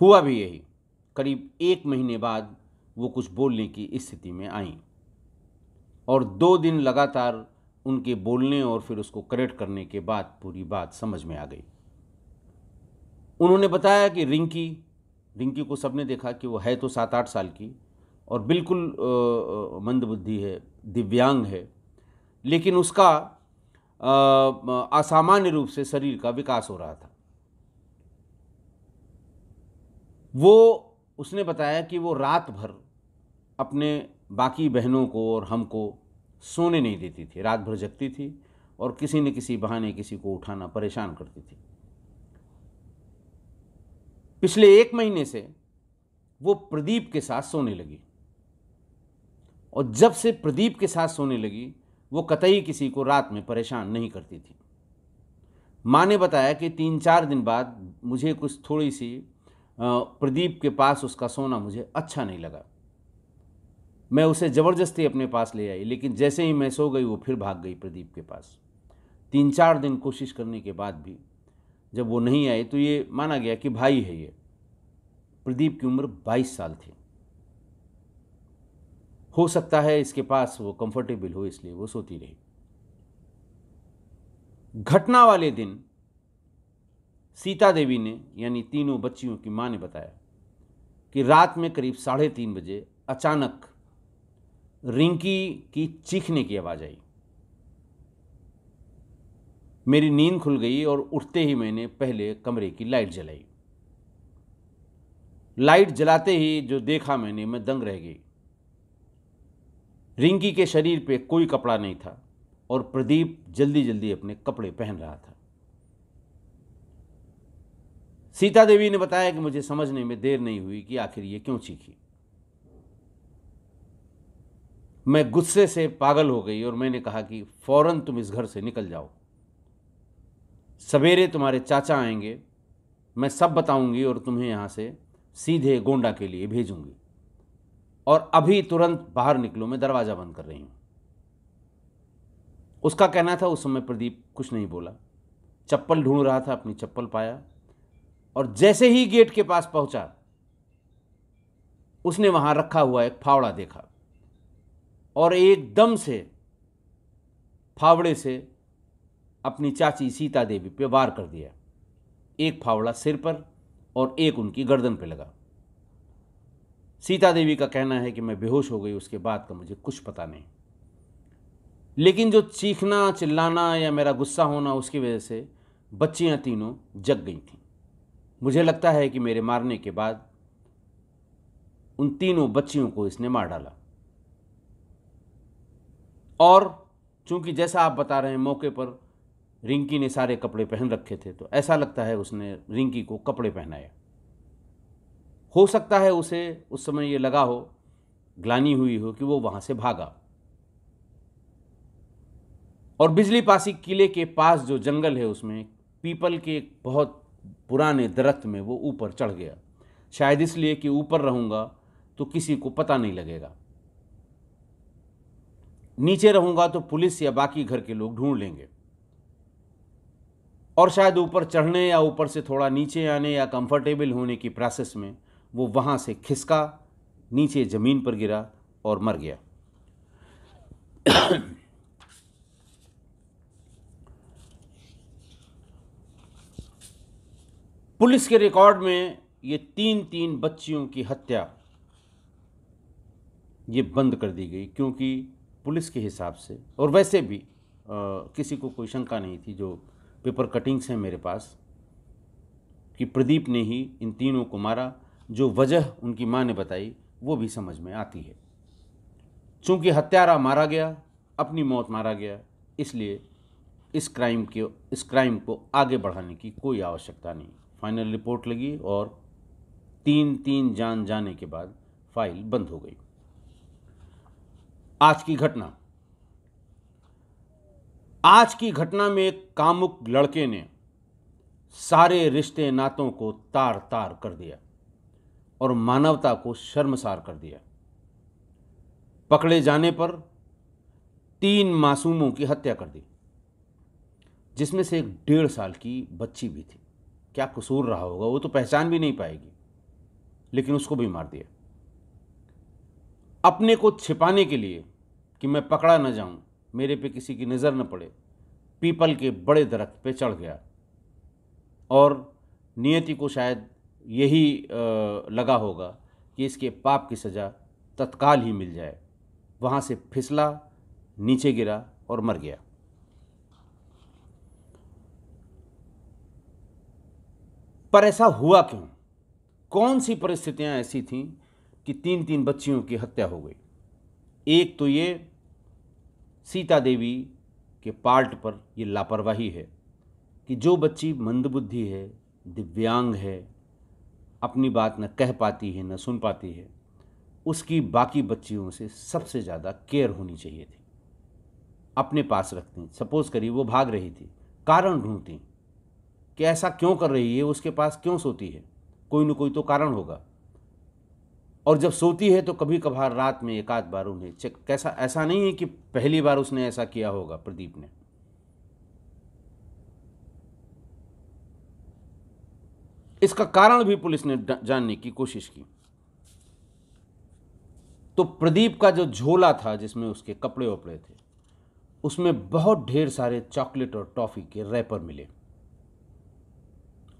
हुआ भी यही। करीब एक महीने बाद वो कुछ बोलने की स्थिति में आई। और दो दिन लगातार उनके बोलने और फिर उसको करेक्ट करने के बाद पूरी बात समझ में आ गई। उन्होंने बताया कि रिंकी रिंकी को सबने देखा कि वो है तो सात आठ साल की और बिल्कुल मंदबुद्धि है, दिव्यांग है। लेकिन उसका असामान्य रूप से शरीर का विकास हो रहा था। वो, उसने बताया कि वो रात भर अपने बाकी बहनों को और हमको सोने नहीं देती थी। रात भर जगती थी और किसी न किसी बहाने किसी को उठाना परेशान करती थी। पिछले एक महीने से वो प्रदीप के साथ सोने लगी। और जब से प्रदीप के साथ सोने लगी, वो कतई किसी को रात में परेशान नहीं करती थी। माँ ने बताया कि तीन चार दिन बाद मुझे कुछ थोड़ी सी प्रदीप के पास उसका सोना मुझे अच्छा नहीं लगा। मैं उसे ज़बरदस्ती अपने पास ले आई, लेकिन जैसे ही मैं सो गई, वो फिर भाग गई प्रदीप के पास। तीन चार दिन कोशिश करने के बाद भी जब वो नहीं आई तो ये माना गया कि भाई है ये। प्रदीप की उम्र 22 साल थी। हो सकता है इसके पास वो कंफर्टेबल हो, इसलिए वो सोती रही। घटना वाले दिन सीता देवी ने, यानी तीनों बच्चियों की माँ ने बताया कि रात में करीब साढ़े तीन बजे अचानक रिंकी की चीखने की आवाज़ आई। मेरी नींद खुल गई और उठते ही मैंने पहले कमरे की लाइट जलाई। लाइट जलाते ही जो देखा मैंने, मैं दंग रह गई। रिंकी के शरीर पे कोई कपड़ा नहीं था और प्रदीप जल्दी जल्दी अपने कपड़े पहन रहा था। सीता देवी ने बताया कि मुझे समझने में देर नहीं हुई कि आखिर ये क्यों चीखी। मैं गुस्से से पागल हो गई और मैंने कहा कि फ़ौरन तुम इस घर से निकल जाओ। सवेरे तुम्हारे चाचा आएँगे, मैं सब बताऊँगी और तुम्हें यहाँ से सीधे गोंडा के लिए भेजूँगी। और अभी तुरंत बाहर निकलो, मैं दरवाज़ा बंद कर रही हूँ। उसका कहना था, उस समय प्रदीप कुछ नहीं बोला। चप्पल ढूंढ रहा था, अपनी चप्पल पाया और जैसे ही गेट के पास पहुँचा, उसने वहाँ रखा हुआ एक फावड़ा देखा और एकदम से फावड़े से अपनी चाची सीता देवी पे वार कर दिया। एक फावड़ा सिर पर और एक उनकी गर्दन पे लगा। सीता देवी का कहना है कि मैं बेहोश हो गई, उसके बाद का मुझे कुछ पता नहीं। लेकिन जो चीखना, चिल्लाना या मेरा गुस्सा होना, उसकी वजह से बच्चियाँ तीनों जग गई थीं। मुझे लगता है कि मेरे मारने के बाद उन तीनों बच्चियों को इसने मार डाला। और चूँकि जैसा आप बता रहे हैं, मौके पर रिंकी ने सारे कपड़े पहन रखे थे तो ऐसा लगता है उसने रिंकी को कपड़े पहनाए। हो सकता है उसे उस समय ये लगा हो, ग्लानी हुई हो कि वो वहाँ से भागा। और बिजली पासी किले के पास जो जंगल है उसमें, पीपल के एक बहुत पुराने दरख्त में वो ऊपर चढ़ गया। शायद इसलिए कि ऊपर रहूँगा तो किसी को पता नहीं लगेगा। नीचे रहूँगा तो पुलिस या बाकी घर के लोग ढूंढ लेंगे। और शायद ऊपर चढ़ने या ऊपर से थोड़ा नीचे आने या कंफर्टेबल होने की प्रोसेस में वो वहाँ से खिसका नीचे ज़मीन पर गिरा और मर गया। पुलिस के रिकॉर्ड में ये तीन तीन बच्चियों की हत्या ये बंद कर दी गई क्योंकि पुलिस के हिसाब से और वैसे भी आ, किसी को कोई शंका नहीं थी जो पेपर कटिंग्स हैं मेरे पास कि प्रदीप ने ही इन तीनों को मारा जो वजह उनकी माँ ने बताई, वो भी समझ में आती है। चूँकि हत्यारा मारा गया, अपनी मौत मारा गया, इसलिए इस क्राइम के, इस क्राइम को आगे बढ़ाने की कोई आवश्यकता नहीं। फाइनल रिपोर्ट लगी और तीन तीन जान जाने के बाद फ़ाइल बंद हो गई। आज की घटना। आज की घटना में एक कामुक लड़के ने सारे रिश्ते नातों को तार तार कर दिया। और मानवता को शर्मसार कर दिया। पकड़े जाने पर तीन मासूमों की हत्या कर दी, जिसमें से एक डेढ़ साल की बच्ची भी थी। क्या कसूर रहा होगा? वो तो पहचान भी नहीं पाएगी, लेकिन उसको भी मार दिया। अपने को छिपाने के लिए कि मैं पकड़ा न जाऊँ, मेरे पे किसी की नज़र न पड़े, पीपल के बड़े दरख्त पे चढ़ गया। और नियति को शायद यही लगा होगा कि इसके पाप की सज़ा तत्काल ही मिल जाए। वहाँ से फिसला, नीचे गिरा और मर गया। पर ऐसा हुआ क्यों? कौन सी परिस्थितियाँ ऐसी थीं कि तीन तीन बच्चियों की हत्या हो गई? एक तो ये, सीता देवी के पार्ट पर ये लापरवाही है कि जो बच्ची मंदबुद्धि है, दिव्यांग है अपनी बात न कह पाती है, न सुन पाती है, उसकी बाकी बच्चियों से सबसे ज़्यादा केयर होनी चाहिए थी। अपने पास रखती सपोज़ करिए वो भाग रही थी, कारण ढूंढती कि ऐसा क्यों कर रही है, उसके पास क्यों सोती है? कोई न कोई तो कारण होगा। और जब सोती है तो कभी कभार रात में एक आध बार उन्हें चेक, कैसा, ऐसा नहीं है कि पहली बार उसने ऐसा किया होगा प्रदीप ने। इसका कारण भी पुलिस ने जानने की कोशिश की। तो प्रदीप का जो झोला था जिसमें उसके कपड़े वपड़े थे, उसमें बहुत ढेर सारे चॉकलेट और टॉफ़ी के रैपर मिले।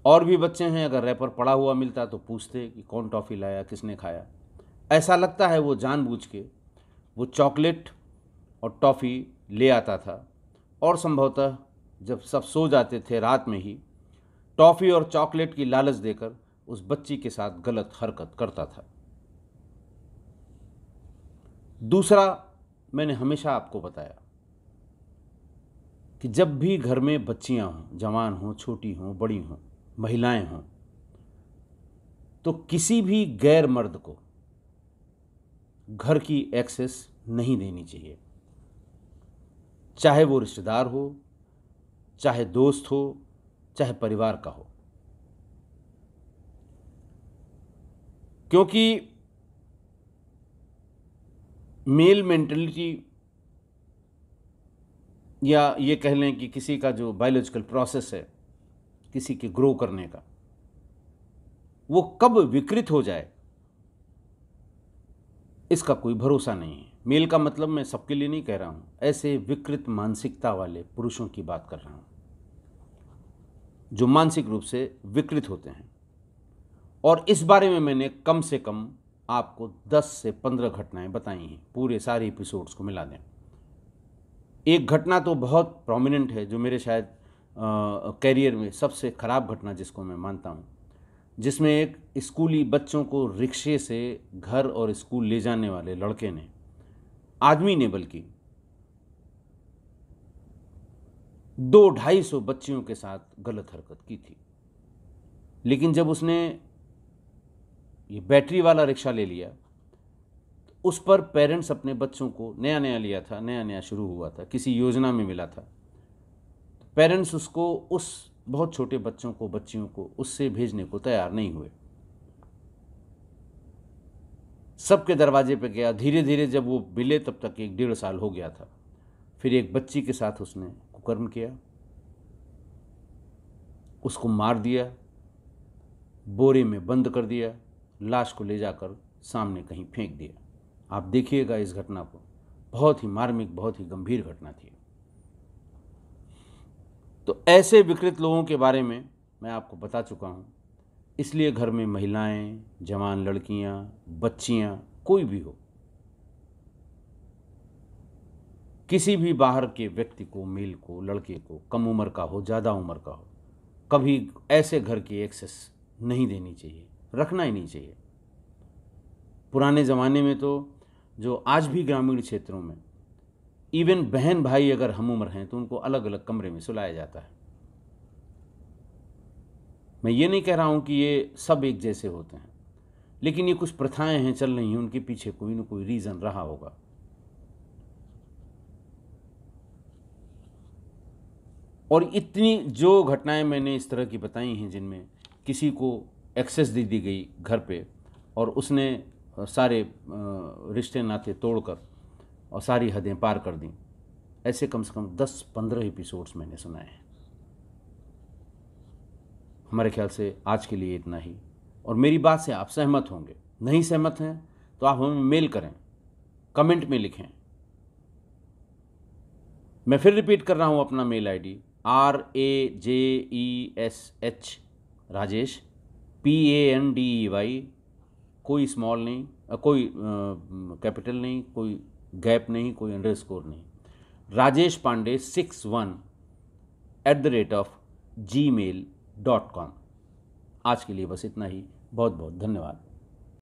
और भी बच्चे हैं, अगर रैपर पड़ा हुआ मिलता तो पूछते कि कौन टॉफ़ी लाया, किसने खाया। ऐसा लगता है वो जानबूझ के वो चॉकलेट और टॉफ़ी ले आता था। और संभवतः जब सब सो जाते थे रात में ही टॉफ़ी और चॉकलेट की लालच देकर उस बच्ची के साथ गलत हरकत करता था। दूसरा मैंने हमेशा आपको बताया कि जब भी घर में बच्चियाँ हों, जवान हों, छोटी हों, बड़ी हों, महिलाएँ हों तो किसी भी गैर मर्द को घर की एक्सेस नहीं देनी चाहिए। चाहे वो रिश्तेदार हो, चाहे दोस्त हो चाहे परिवार का हो। क्योंकि मेल मेंटलिटी या ये कह लें कि किसी का जो बायोलॉजिकल प्रोसेस है, किसी के ग्रो करने का, वो कब विकृत हो जाए, इसका कोई भरोसा नहीं है। मेल का मतलब मैं सबके लिए नहीं कह रहा हूँ, ऐसे विकृत मानसिकता वाले पुरुषों की बात कर रहा हूँ। जो मानसिक रूप से विकृत होते हैं। और इस बारे में मैंने कम से कम आपको 10 से 15 घटनाएँ बताई हैं। पूरे सारे एपिसोड्स को मिला दें। एक घटना तो बहुत प्रोमिनेंट है, जो मेरे शायद कैरियर में सबसे ख़राब घटना जिसको मैं मानता हूँ। जिसमें एक स्कूली बच्चों को रिक्शे से घर और स्कूल ले जाने वाले लड़के ने, आदमी ने बल्कि दो ढाई सौ बच्चियों के साथ गलत हरकत की थी। लेकिन जब उसने ये बैटरी वाला रिक्शा ले लिया तो उस पर पेरेंट्स अपने बच्चों को नया नया लिया था नया नया शुरू हुआ था, किसी योजना में मिला था। तो पेरेंट्स उसको, उस बहुत छोटे बच्चों को, बच्चियों को उससे भेजने को तैयार नहीं हुए। सबके दरवाजे पे गया। धीरे धीरे जब वो मिले, तब तक एक डेढ़ साल हो गया था। फिर एक बच्ची के साथ उसने कुकर्म किया, उसको मार दिया, बोरे में बंद कर दिया, लाश को ले जाकर सामने कहीं फेंक दिया। आप देखिएगा इस घटना को। बहुत ही मार्मिक, बहुत ही गंभीर घटना थी। तो ऐसे विकृत लोगों के बारे में मैं आपको बता चुका हूँ। इसलिए घर में महिलाएँ, जवान लड़कियाँ, बच्चियाँ, कोई भी हो किसी भी बाहर के व्यक्ति को, मेल को, लड़के को, कम उम्र का हो, ज़्यादा उम्र का हो, कभी ऐसे घर की एक्सेस नहीं देनी चाहिए, रखना ही नहीं चाहिए। पुराने ज़माने में तो जो आज भी ग्रामीण क्षेत्रों में इवन बहन भाई अगर हम उम्र हैं तो उनको अलग अलग कमरे में सुलाया जाता है। मैं ये नहीं कह रहा हूँ कि ये सब एक जैसे होते हैं, लेकिन ये कुछ प्रथाएँ हैं, चल रही हैं, उनके पीछे कोई ना कोई रीज़न रहा होगा। और इतनी जो घटनाएँ मैंने इस तरह की बताई हैं जिनमें किसी को एक्सेस दे दी गई घर पे और उसने सारे रिश्ते नाते तोड़कर और सारी हदें पार कर दी, ऐसे कम से कम दस पंद्रह एपिसोड्स मैंने सुनाए हैं। हमारे ख्याल से आज के लिए इतना ही। और मेरी बात से आप सहमत होंगे। नहीं सहमत हैं तो आप हमें मेल करें कमेंट में लिखें। मैं फिर रिपीट कर रहा हूँ अपना mail ID R A J E S H Rajesh. P A N D E Y कोई स्मॉल नहीं कोई कैपिटल नहीं, कोई गैप नहीं, कोई अंडर स्कोर नहीं। Rajesh Pandey six one eight the rate of Gmail dot com आज के लिए बस इतना ही। बहुत बहुत धन्यवाद।